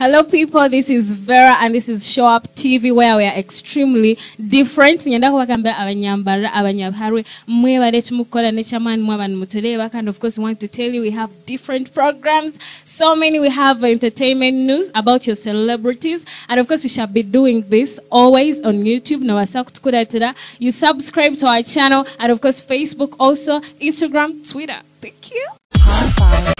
Hello, people. This is Vera, and this is Show Up TV, where we are extremely different. Nyenda kubagamba abanyambara, mwebale tumukola nechamani mwabani and of course, we want to tell you we have different programs. So many. We have entertainment news about your celebrities, and of course, we shall be doing this always on YouTube. Na. You subscribe to our channel, and of course, Facebook, also Instagram, Twitter. Thank you.